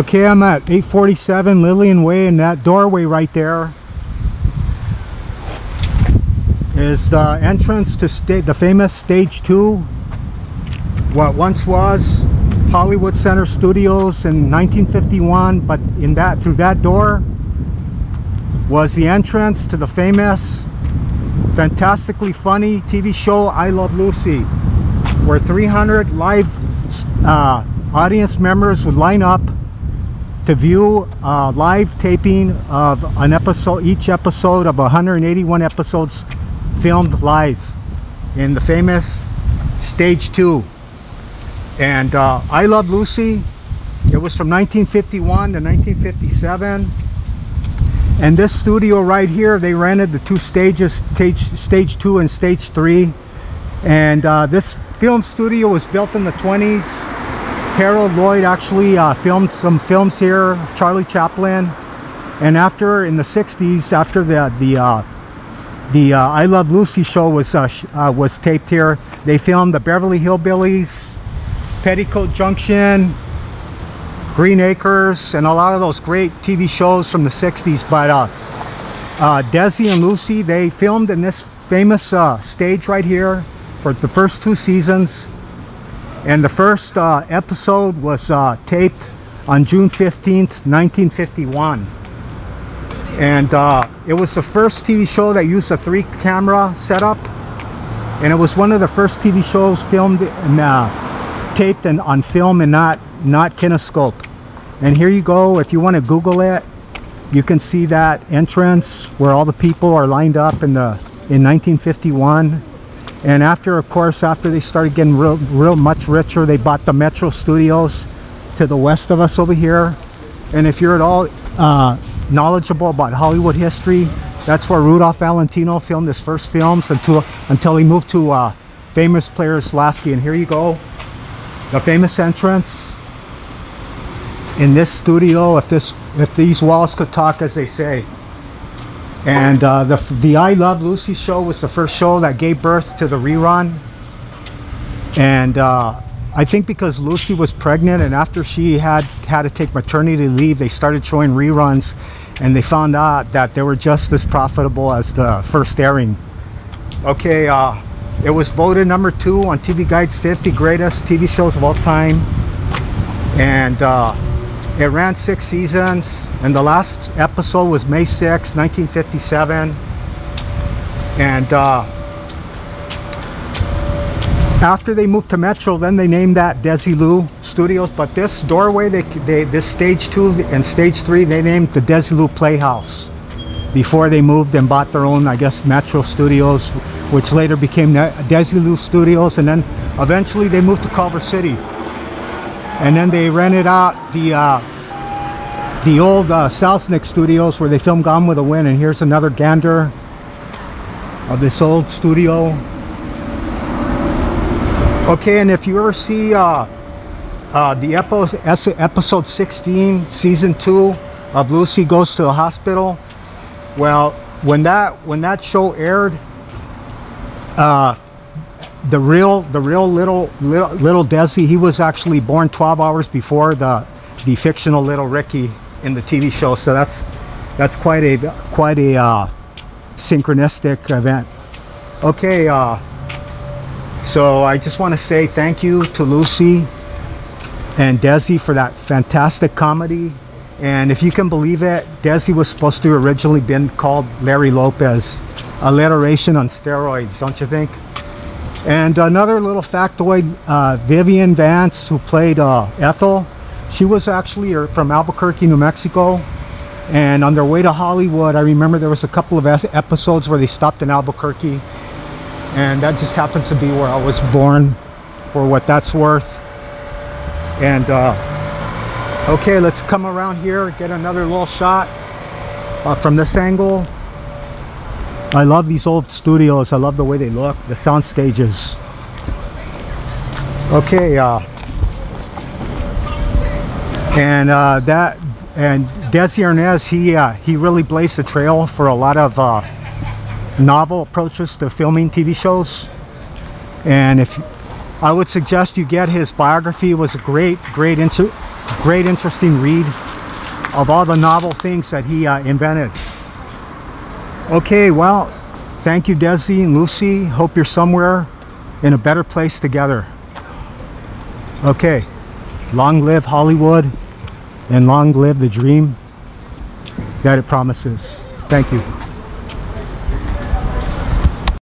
Okay, I'm at 847 Lillian Way and that doorway right there is the entrance to the famous Stage 2 what once was Hollywood Center Studios in 1951 but in that through that door was the entrance to the famous fantastically funny TV show I Love Lucy where 300 live uh, audience members would line up to view a live taping of an episode each episode of 181 episodes filmed live in the famous stage 2 and uh, I Love Lucy. It was from 1951 to 1957 and this studio right here they rented the two stages stage stage 2 and stage 3 and uh, this film studio was built in the 20s Harold Lloyd actually uh, filmed some films here, Charlie Chaplin. And after, in the 60s, after the, the, uh, the uh, I Love Lucy show was, uh, uh, was taped here, they filmed the Beverly Hillbillies, Petticoat Junction, Green Acres, and a lot of those great TV shows from the 60s. But uh, uh, Desi and Lucy, they filmed in this famous uh, stage right here for the first two seasons and the first uh, episode was uh, taped on June 15th 1951 and uh, it was the first TV show that used a three camera setup and it was one of the first TV shows filmed in taped and on film and not not kinescope and here you go. If you want to google it you can see that entrance where all the people are lined up in the in 1951 and after of course after they started getting real real much richer they bought the metro studios to the west of us over here. And if you're at all uh, knowledgeable about hollywood history that's where rudolph valentino filmed his first films until until he moved to uh, famous players lasky. And here you go the famous entrance in this studio if this if these walls could talk as they say. And uh, the the I Love Lucy show was the first show that gave birth to the rerun. And uh, I think because Lucy was pregnant and after she had had to take maternity leave they started showing reruns and they found out that they were just as profitable as the first airing. Okay uh, it was voted number two on TV Guide's 50 greatest TV shows of all time. And uh, it ran six seasons and the last episode was May 6, 1957 and uh, after they moved to Metro then they named that Desilu Studios but this doorway they, they this stage 2 and stage 3 they named the Desilu Playhouse before they moved and bought their own I guess Metro Studios which later became Desilu Studios and then eventually they moved to Culver City. And then they rented out the uh, the old uh, studios where they filmed Gone with the Wind and here's another gander of this old studio. Okay and if you ever see uh, uh, the episode, episode 16 season 2 of Lucy Goes to the Hospital well when that when that show aired uh, the real the real little little, little Desi he was actually born 12 hours before the the fictional little Ricky in the TV show. So that's that's quite a quite a uh, synchronistic event. Okay, uh, so I just want to say thank you to Lucy and Desi for that fantastic comedy. And if you can believe it, Desi was supposed to originally been called Larry Lopez. Alliteration on steroids, don't you think? And another little factoid, uh, Vivian Vance, who played uh, Ethel, she was actually er, from Albuquerque, New Mexico. And on their way to Hollywood, I remember there was a couple of episodes where they stopped in Albuquerque. And that just happens to be where I was born, for what that's worth. And, uh, okay, let's come around here, get another little shot uh, from this angle. I love these old studios. I love the way they look, the sound stages. Okay, uh, and uh, that and Desi Arnaz he uh, he really blazed the trail for a lot of uh, novel approaches to filming TV shows and if I would suggest you get his biography it was a great great inter great interesting read of all the novel things that he uh, invented okay well thank you Desi and Lucy. Hope you're somewhere in a better place together. Okay long live Hollywood and long live the dream that it promises. Thank you